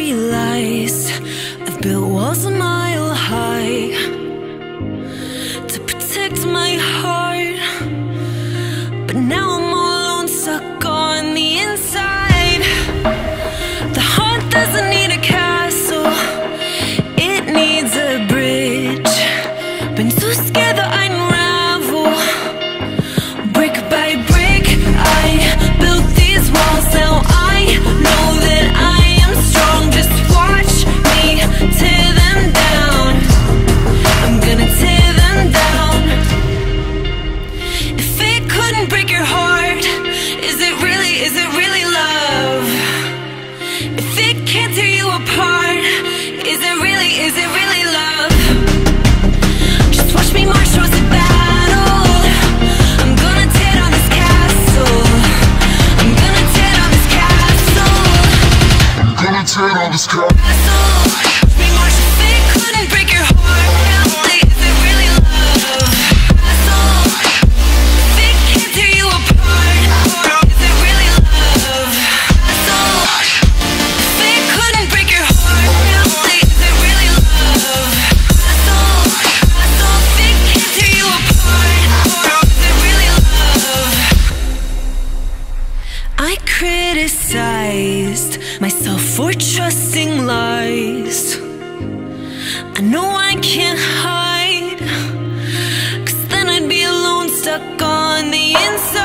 free for trusting lies. I know I can't hide, cause then I'd be alone, stuck on the inside.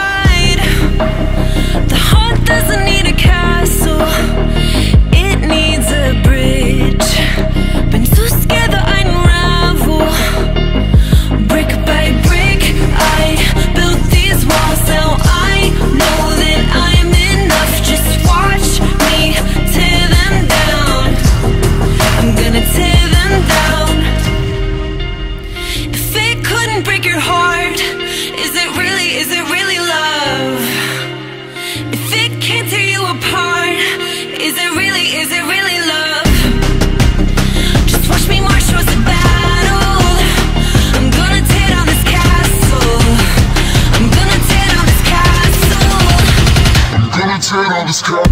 Is it really, is it really love? Just watch me march towards the battle. I'm gonna tear down this castle. I'm gonna tear down this castle. I'm gonna tear down this castle.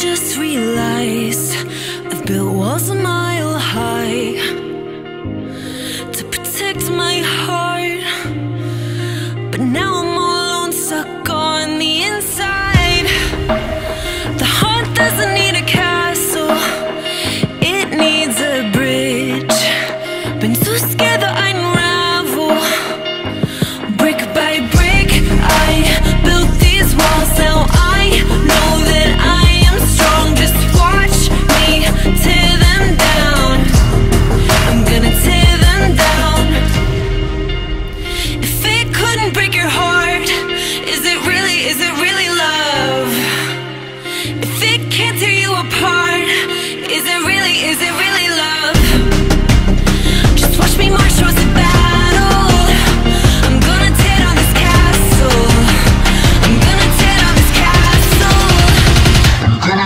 just realized I've built walls a mile high to protect my heart, but now I'm all alone, stuck on the inside.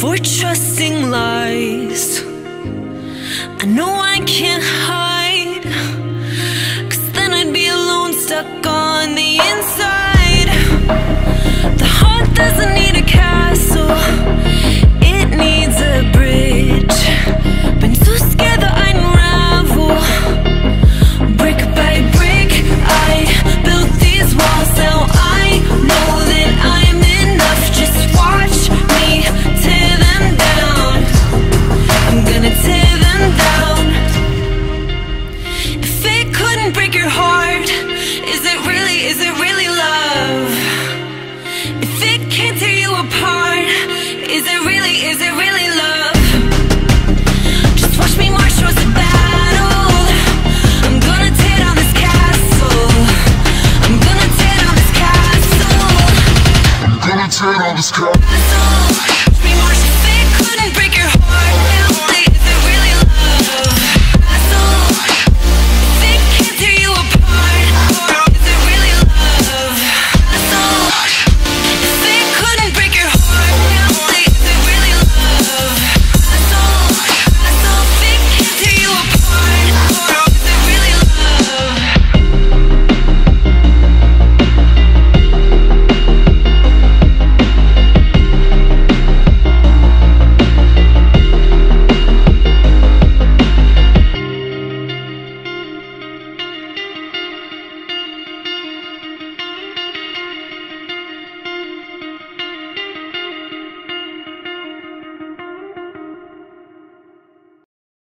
for trusting lies. I know I can't hide, cause then I'd be alone, stuck on the inside. The heart doesn't Let's go.